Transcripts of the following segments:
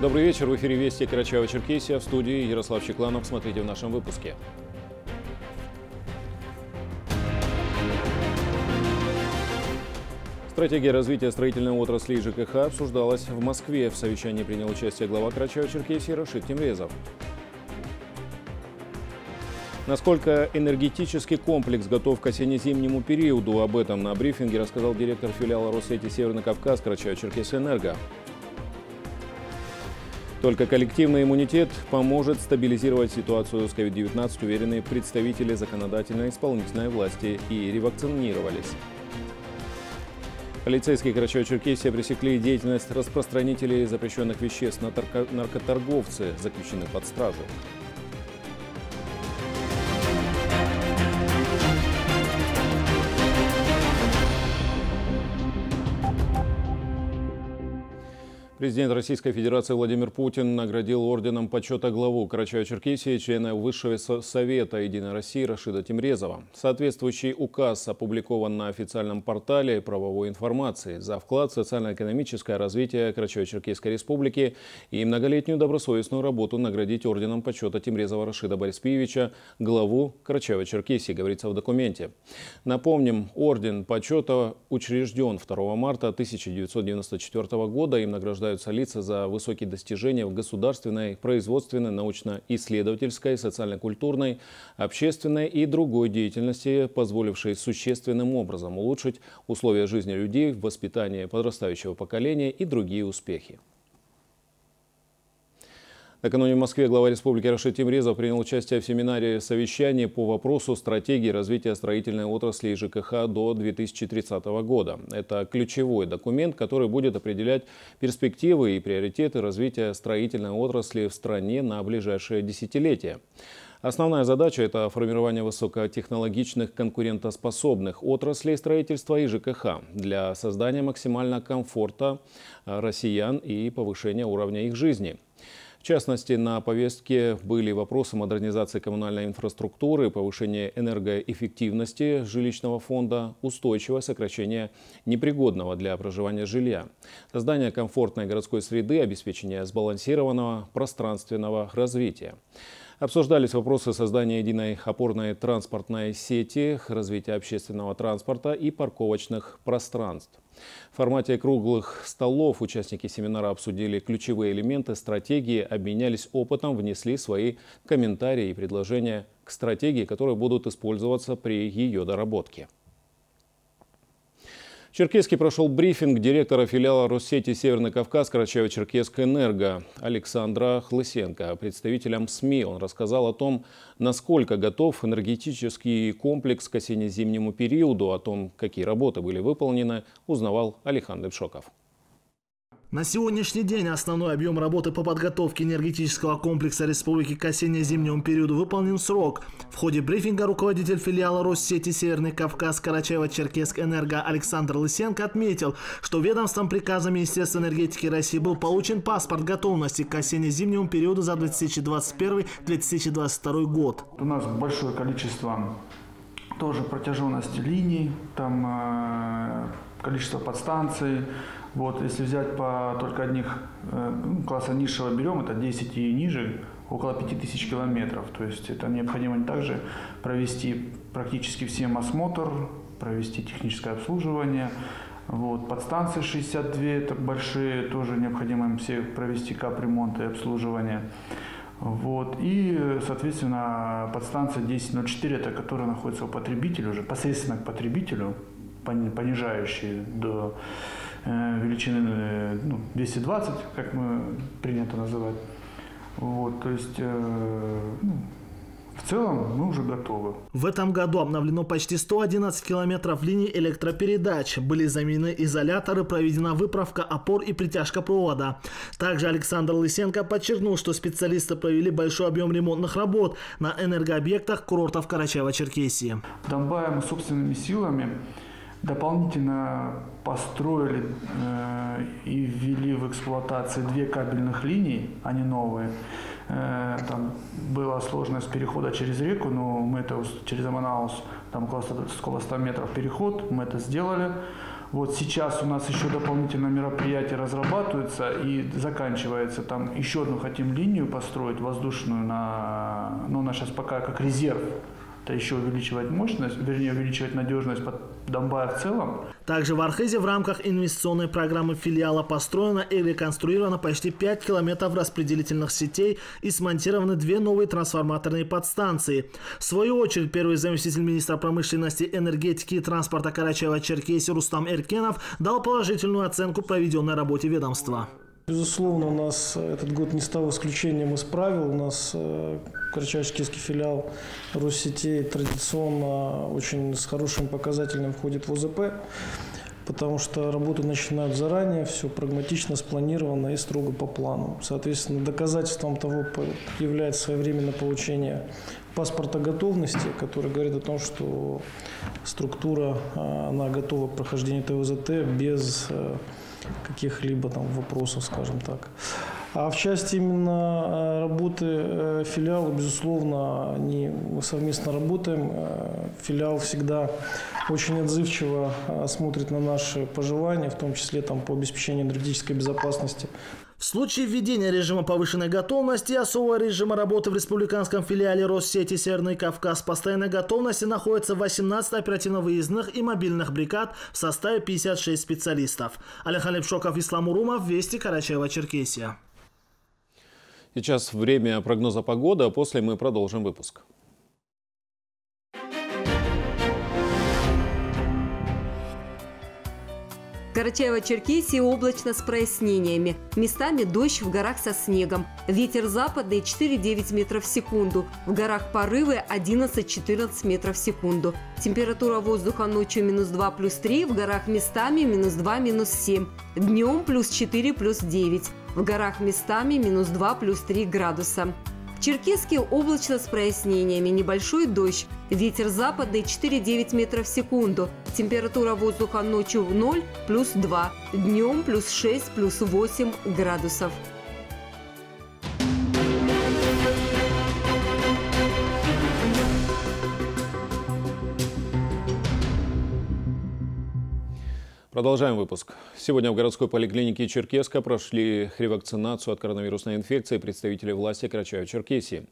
Добрый вечер. В эфире Вести Карачаева-Черкесия. В студии Ярослав Чекланов. Смотрите в нашем выпуске. Стратегия развития строительной отрасли и ЖКХ обсуждалась в Москве. В совещании принял участие глава Карачаева-Черкесии Рашид Тимрезов. Насколько энергетический комплекс готов к осенне-зимнему периоду, об этом на брифинге рассказал директор филиала Россети Северный Кавказ Карачаево-Черкесэнерго. Только коллективный иммунитет поможет стабилизировать ситуацию с COVID-19, уверены представители законодательной и исполнительной власти и ревакцинировались. Полицейские Карачаево-Черкесия пресекли деятельность распространителей запрещенных веществ на наркоторговцы, заключенных под стражу. Президент Российской Федерации Владимир Путин наградил орденом почета главу Карачаево-Черкесии, члена Высшего Совета Единой России Рашида Тимрезова. Соответствующий указ опубликован на официальном портале правовой информации за вклад в социально-экономическое развитие Карачаево-Черкесской Республики и многолетнюю добросовестную работу наградить орденом почета Тимрезова Рашида Бориспиевича главу Карачаево-Черкесии, говорится в документе. Напомним, орден почета учрежден 2 марта 1994 года. Им награждают награждаются лица за высокие достижения в государственной, производственной, научно-исследовательской, социально-культурной, общественной и другой деятельности, позволившей существенным образом улучшить условия жизни людей, воспитание подрастающего поколения и другие успехи. Накануне в Москве глава республики Рашид Тимрезов принял участие в семинаре совещания по вопросу стратегии развития строительной отрасли и ЖКХ до 2030 года. Это ключевой документ, который будет определять перспективы и приоритеты развития строительной отрасли в стране на ближайшее десятилетие. Основная задача – это формирование высокотехнологичных конкурентоспособных отраслей строительства и ЖКХ для создания максимально комфорта россиян и повышения уровня их жизни – в частности, на повестке были вопросы модернизации коммунальной инфраструктуры, повышения энергоэффективности жилищного фонда, устойчивое сокращение непригодного для проживания жилья, создание комфортной городской среды, обеспечение сбалансированного пространственного развития. Обсуждались вопросы создания единой опорной транспортной сети, развития общественного транспорта и парковочных пространств. В формате круглых столов участники семинара обсудили ключевые элементы стратегии, обменялись опытом, внесли свои комментарии и предложения к стратегии, которые будут использоваться при ее доработке. Черкесский прошел брифинг директора филиала Россети Северный Кавказ Карачаево-Черкесск Энерго Александра Хлысенко. Представителям СМИ он рассказал о том, насколько готов энергетический комплекс к осенне-зимнему периоду, о том, какие работы были выполнены, узнавал Александр Шоков. На сегодняшний день основной объем работы по подготовке энергетического комплекса республики к осенне-зимнему периоду выполнен в срок. В ходе брифинга руководитель филиала Россети Северный Кавказ Карачаево-Черкесск Энерго Александр Лысенко отметил, что ведомством приказа Министерства энергетики России был получен паспорт готовности к осенне-зимнему периоду за 2021-2022 год. У нас большое количество тоже протяженности линий, там э, количество подстанций, вот, если взять по только одних э, ну, класса низшего берем, это 10 и ниже, около 5000 километров. То есть это необходимо также провести практически всем осмотр, провести техническое обслуживание. Вот, подстанции 62, это большие, тоже необходимо им все провести капремонт и обслуживание. Вот. И, соответственно, подстанция 1004, это которая находится у потребителя, уже посредственно к потребителю, понижающие до Э, величины э, ну, 220, как мы принято называть. Вот, то есть э, ну, в целом мы уже готовы. В этом году обновлено почти 111 километров линий электропередач. Были заменены изоляторы, проведена выправка опор и притяжка провода. Также Александр Лысенко подчеркнул, что специалисты провели большой объем ремонтных работ на энергообъектах курортов Карачаева-Черкесии. Мы собственными силами Дополнительно построили э, и ввели в эксплуатацию две кабельных линии, они новые. Э, там была сложность перехода через реку, но мы это через Аманаус, там около 100 метров переход, мы это сделали. Вот сейчас у нас еще дополнительное мероприятие разрабатывается и заканчивается. Там еще одну хотим линию построить воздушную на, ну, она сейчас пока как резерв это еще увеличивать мощность, вернее увеличивать надежность под Донбая в целом. Также в Архизе в рамках инвестиционной программы филиала построено и реконструировано почти 5 километров распределительных сетей и смонтированы две новые трансформаторные подстанции. В свою очередь, первый заместитель министра промышленности, энергетики и транспорта Карачаева-Черкесии Рустам Эркенов дал положительную оценку проведенной работе ведомства. Безусловно, у нас этот год не стал исключением из правил. У нас э, Карачаевский филиал Россетей традиционно очень с хорошим показателем входит в ОЗП, потому что работы начинают заранее, все прагматично, спланировано и строго по плану. Соответственно, доказательством того является своевременное получение паспорта готовности, который говорит о том, что структура э, она готова к прохождению ТОЗТ без э, каких-либо там вопросов, скажем так. А в части именно э, работы э, филиала, безусловно, мы совместно работаем. Э, филиал всегда очень отзывчиво смотрит на наши пожелания, в том числе там, по обеспечению энергетической безопасности. В случае введения режима повышенной готовности и особого режима работы в республиканском филиале Россети Северный Кавказ постоянной готовности находится 18 оперативно-выездных и мобильных бригад в составе 56 специалистов. Олег Лепшоков, Ислам Урумов, Вести, Карачаева-Черкесия. Сейчас время прогноза погоды, а после мы продолжим выпуск. Карачаево-Черкесии облачно с прояснениями. Местами дождь в горах со снегом. Ветер западный 4-9 метров в секунду. В горах порывы 11-14 метров в секунду. Температура воздуха ночью минус 2 плюс 3, в горах местами минус 2 минус 7. Днем плюс 4 плюс 9. В горах местами минус 2 плюс 3 градуса. Черкесский облачно с прояснениями, небольшой дождь. Ветер западный 4-9 метров в секунду. Температура воздуха ночью 0 плюс 2. Днем плюс 6 плюс 8 градусов. Продолжаем выпуск. Сегодня в городской поликлинике Черкеска прошли ревакцинацию от коронавирусной инфекции представители власти Карачаева-Черкесии.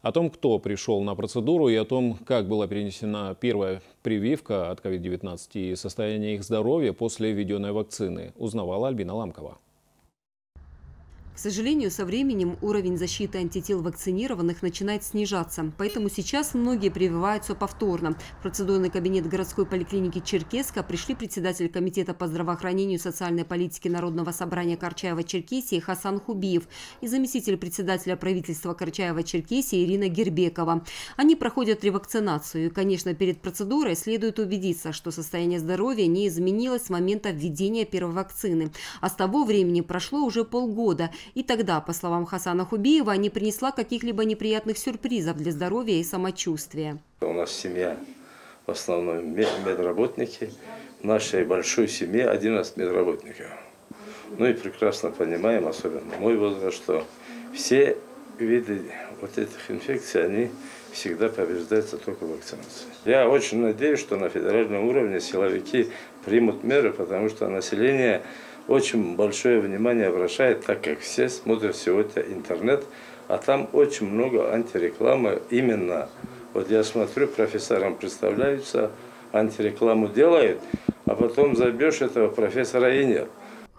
О том, кто пришел на процедуру и о том, как была перенесена первая прививка от COVID-19 и состояние их здоровья после введенной вакцины, узнавала Альбина Ламкова. К сожалению, со временем уровень защиты антител вакцинированных начинает снижаться, поэтому сейчас многие прививаются повторно. В процедурный кабинет городской поликлиники Черкеска пришли председатель Комитета по здравоохранению и социальной политике Народного собрания Карчаева-Черкесии Хасан Хубиев и заместитель председателя правительства Карчаева-Черкесии Ирина Гербекова. Они проходят ревакцинацию и, конечно, перед процедурой следует убедиться, что состояние здоровья не изменилось с момента введения первой вакцины. А с того времени прошло уже полгода – и тогда, по словам Хасана Хубиева, не принесла каких-либо неприятных сюрпризов для здоровья и самочувствия. У нас семья в основном медработники. В нашей большой семье 11 медработников. Ну и прекрасно понимаем, особенно мой возраст, что все виды вот этих инфекций, они всегда побеждаются только вакцинацией. Я очень надеюсь, что на федеральном уровне силовики примут меры, потому что население очень большое внимание обращает, так как все смотрят сегодня интернет, а там очень много антирекламы именно. Вот я смотрю, профессорам представляются, антирекламу делают, а потом забьешь этого профессора и нет.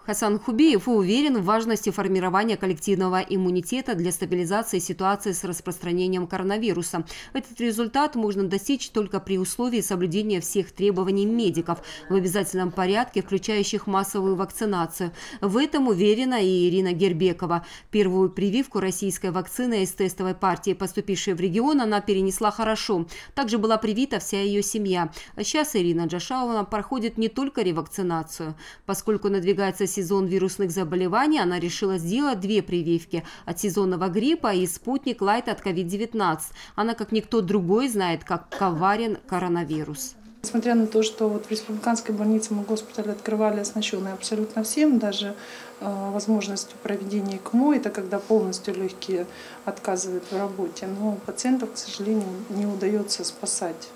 Хасан Хубиев уверен в важности формирования коллективного иммунитета для стабилизации ситуации с распространением коронавируса. Этот результат можно достичь только при условии соблюдения всех требований медиков в обязательном порядке, включающих массовую вакцинацию. В этом уверена и Ирина Гербекова. Первую прививку российской вакцины из тестовой партии, поступившей в регион, она перенесла хорошо. Также была привита вся ее семья. А сейчас Ирина Джашауна проходит не только ревакцинацию. Поскольку надвигается сезон вирусных заболеваний она решила сделать две прививки от сезонного гриппа и спутник Лайт от COVID-19. Она, как никто другой, знает, как коварен коронавирус. Несмотря на то, что вот в республиканской больнице мы госпиталь открывали оснащенные абсолютно всем, даже э, возможностью проведения ЭКМО, это когда полностью легкие отказывают в работе, но пациентов, к сожалению, не удается спасать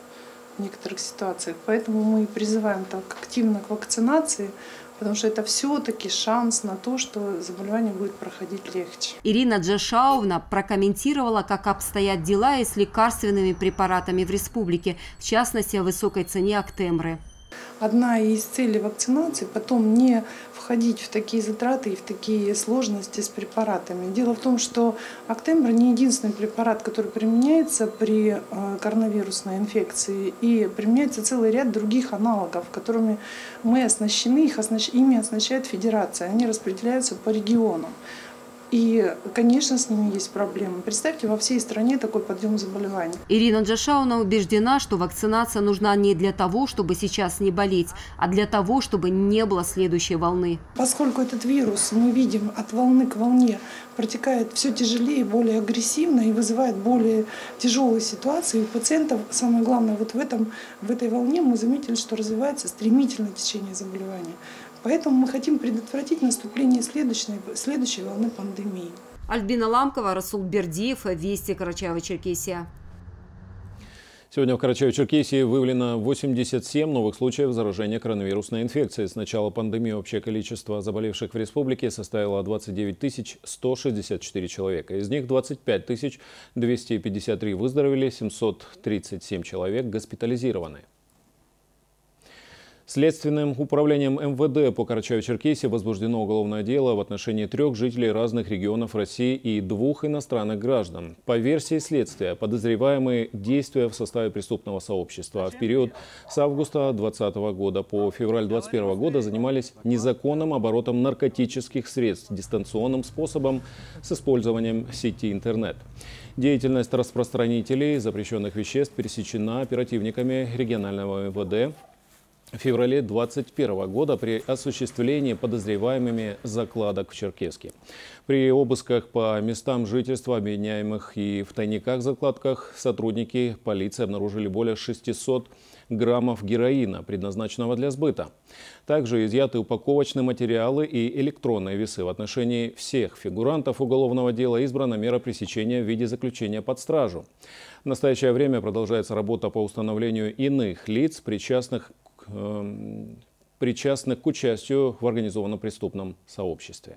в некоторых ситуациях. Поэтому мы призываем так активно к вакцинации, потому что это все-таки шанс на то, что заболевание будет проходить легче. Ирина Джашауна прокомментировала, как обстоят дела и с лекарственными препаратами в республике, в частности о высокой цене Актемры одна из целей вакцинации потом не входить в такие затраты и в такие сложности с препаратами. Дело в том, что Актембр не единственный препарат, который применяется при э, коронавирусной инфекции, и применяется целый ряд других аналогов, которыми мы оснащены, их оснащ... ими оснащает Федерация, они распределяются по регионам. И, конечно, с ними есть проблемы. Представьте, во всей стране такой подъем заболеваний. Ирина Джашауна убеждена, что вакцинация нужна не для того, чтобы сейчас не болеть, а для того, чтобы не было следующей волны. Поскольку этот вирус, мы видим, от волны к волне протекает все тяжелее, более агрессивно и вызывает более тяжелые ситуации у пациентов, самое главное, вот в, этом, в этой волне мы заметили, что развивается стремительное течение заболевания. Поэтому мы хотим предотвратить наступление следующей, следующей волны пандемии. Альбина Ламкова, Расул Бердиев, Вести, Карачаево-Черкесия. Сегодня в Карачаево-Черкесии выявлено 87 новых случаев заражения коронавирусной инфекцией. С начала пандемии общее количество заболевших в республике составило 29 164 человека. Из них 25 253 выздоровели, 737 человек госпитализированы. Следственным управлением МВД по Карачаево-Черкесии возбуждено уголовное дело в отношении трех жителей разных регионов России и двух иностранных граждан. По версии следствия, подозреваемые действия в составе преступного сообщества в период с августа 2020 года по февраль 2021 года занимались незаконным оборотом наркотических средств дистанционным способом с использованием сети интернет. Деятельность распространителей запрещенных веществ пересечена оперативниками регионального МВД в феврале 2021 года при осуществлении подозреваемыми закладок в Черкеске. При обысках по местам жительства обвиняемых и в тайниках-закладках сотрудники полиции обнаружили более 600 граммов героина, предназначенного для сбыта. Также изъяты упаковочные материалы и электронные весы. В отношении всех фигурантов уголовного дела избрана мера пресечения в виде заключения под стражу. В настоящее время продолжается работа по установлению иных лиц, причастных Эм, причастны к участию в организованном преступном сообществе.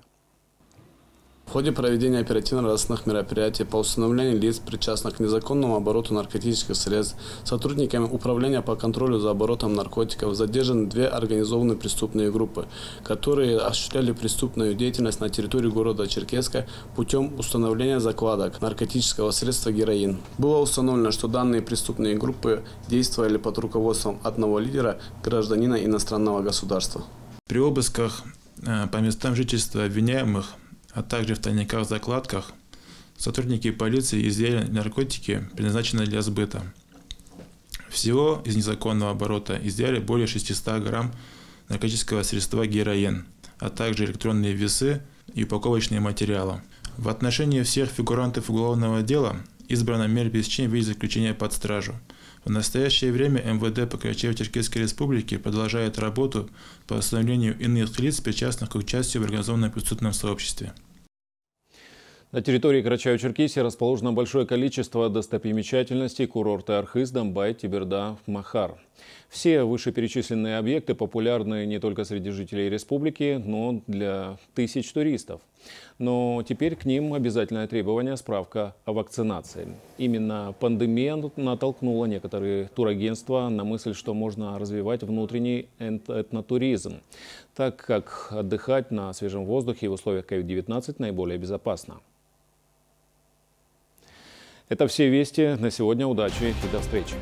Ходе проведения оперативно-розыскных мероприятий по установлению лиц, причастных к незаконному обороту наркотических средств, сотрудниками Управления по контролю за оборотом наркотиков задержаны две организованные преступные группы, которые осуществляли преступную деятельность на территории города Черкеска путем установления закладок наркотического средства героин. Было установлено, что данные преступные группы действовали под руководством одного лидера, гражданина иностранного государства. При обысках э, по местам жительства обвиняемых а также в тайниках-закладках, сотрудники полиции изъяли наркотики, предназначенные для сбыта. Всего из незаконного оборота изъяли более 600 грамм наркотического средства героин, а также электронные весы и упаковочные материалы. В отношении всех фигурантов уголовного дела избрана мера пресечения в виде заключения под стражу. В настоящее время МВД по Карачаево-Черкесской республике продолжает работу по установлению иных лиц, причастных к участию в организованном преступном сообществе. На территории Карачаево-Черкесии расположено большое количество достопримечательностей курорты Архыз, Домбай, Тиберда, Махар. Все вышеперечисленные объекты популярны не только среди жителей республики, но для тысяч туристов. Но теперь к ним обязательное требование – справка о вакцинации. Именно пандемия натолкнула некоторые турагентства на мысль, что можно развивать внутренний этнотуризм, так как отдыхать на свежем воздухе в условиях COVID-19 наиболее безопасно. Это все вести на сегодня. Удачи и до встречи.